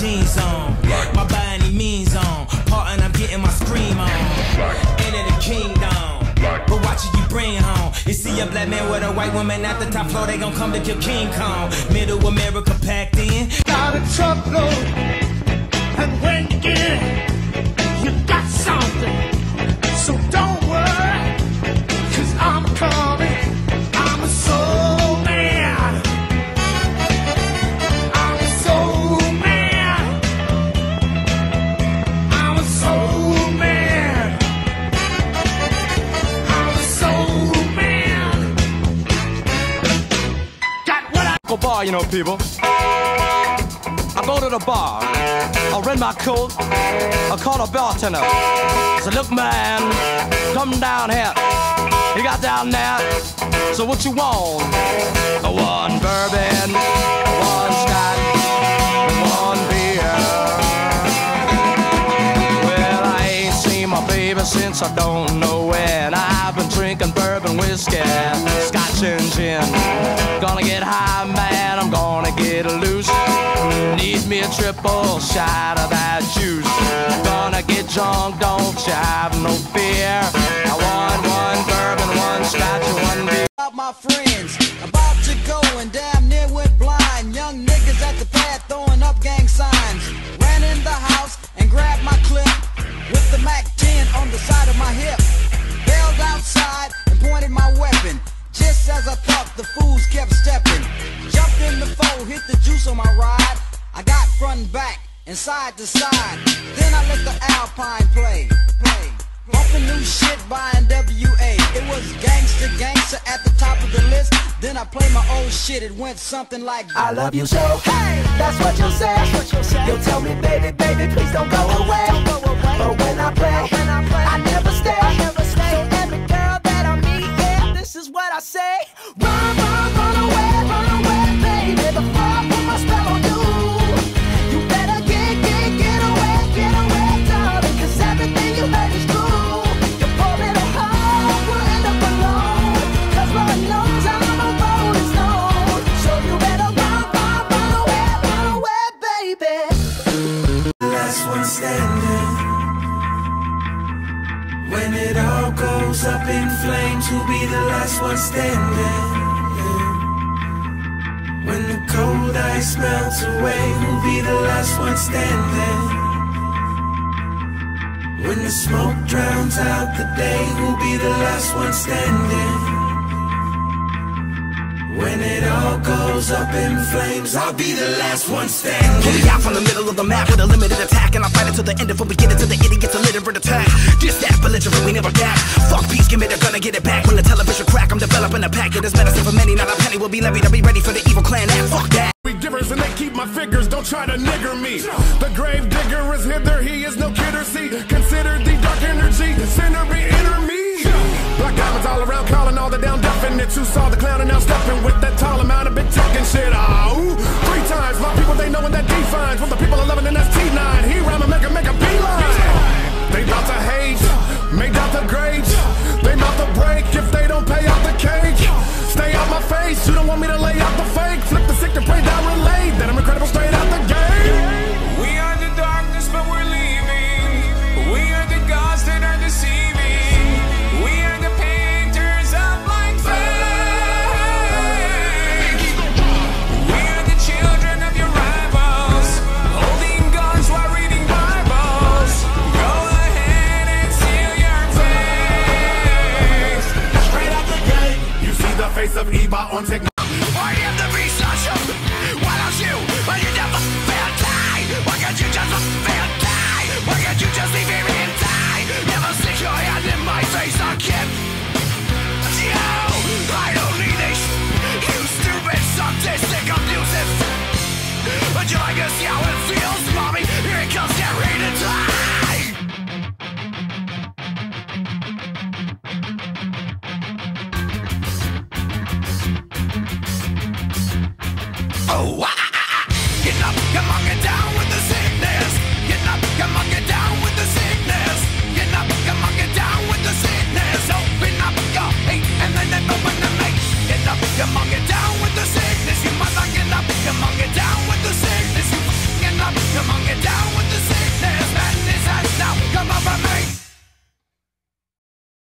jeans on. My body means on. Part and I'm getting my scream on. Into the kingdom. But watch it, you bring home. You see a black man with a white woman at the top floor, they gon' come to kill King Kong. Middle America bar, you know, people. I go to the bar. I rent my coat. I call the bartender. I say, look, man, come down here. You got down there. So what you want? A One bourbon, one scotch, one beer. Well, I ain't seen my baby since I don't know when. I've been drinking bourbon whiskey, scotch and gin. Gonna get high, man, triple shot of that juice. Gonna get drunk, don't you have no fear. I want one bourbon, one scotch, one beer. About my friends, about to go and damn near went blind. Young niggas at the pad throwing up gang signs. Ran in the house and grabbed my clip with the Mac 10 on the side of my hip. Bailed outside and pointed my weapon. Just as I thought, the fools kept stepping. Jumped in the foe, hit the juice on my ride. I got front and back and side to side. Then I let the Alpine play. Play. Bumping new shit by NWA. It was gangster, gangster at the top of the list. Then I play my old shit. It went something like I love you so. Hey, that's what you say. You tell me, baby, baby, please don't go away. But when I play, I never stay. So every up in flames, who'll be the last one standing? Yeah. When the cold ice melts away, who'll be the last one standing? When the smoke drowns out the day, who'll be the last one standing? When it all goes up in flames, I'll be the last one standing. Pull me out from the middle of the map with a limited attack And I'll fight it to the end if we get it to the idiots a literate attack This that belligerent, we never gap Fuck peace, give me they're gonna get it back When the television crack, I'm developing a packet There's medicine for many, not a penny will be levied I'll be ready for the evil clan act, fuck that We givers and they keep my figures, don't try to nigger me. The grave digger is hither, he is no kidder, see. Consider the dark energy, sinner be inner me. Black diamonds all around, calling all the down definites who saw the clown and now stepping with that tall amount of big talking shit. Ah, ooh, three times, my people they know when that defines. What the people are loving in that's T9. He rhyme how it feels, mommy? Here it comes, get ready